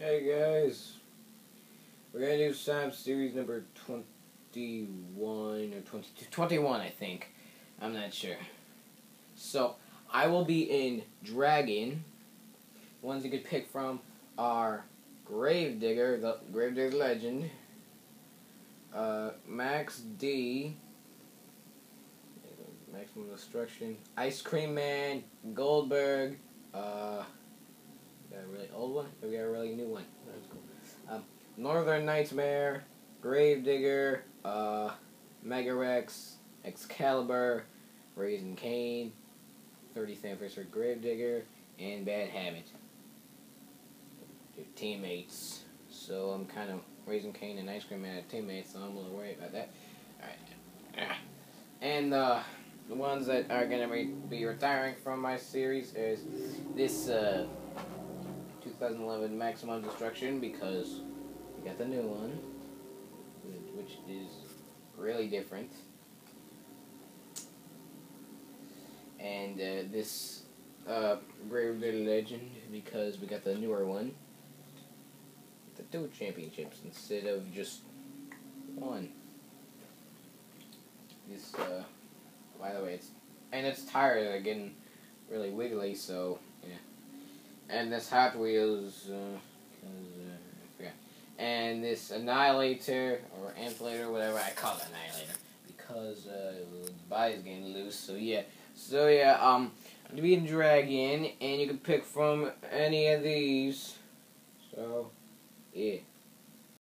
Hey guys, we're gonna do Sam series number 21 or 22, 21 I think. I'm not sure. So, I will be in Dragon. The ones you could pick from are Gravedigger, the Gravedigger Legend, uh, Max D, Maximum Destruction, Ice Cream Man, Goldberg, uh, got a really old one, and we got a really new one. That's cool. Um, Northern Nightmare, Gravedigger, uh, Megarex, Excalibur, Raising Cain, 30th anniversary Gravedigger, and Bad Habit. Your teammates. So I'm kind of Raising Cain and Ice Cream Man are teammates, so I'm a little worried about that. Alright. And uh, the ones that are going to be retiring from my series is this uh, 2011 Maximum Destruction because we got the new one, which is really different. And uh, this uh, Brave Legend because we got the newer one. The two championships instead of just one. This, uh, by the way, it's and it's tired getting really wiggly, so. And this Hot Wheels, uh. And this Annihilator or Annihilator, whatever I call it, Annihilator, because uh, the body's getting loose. So yeah, so yeah, um, to be a dragon, and you can pick from any of these. So yeah.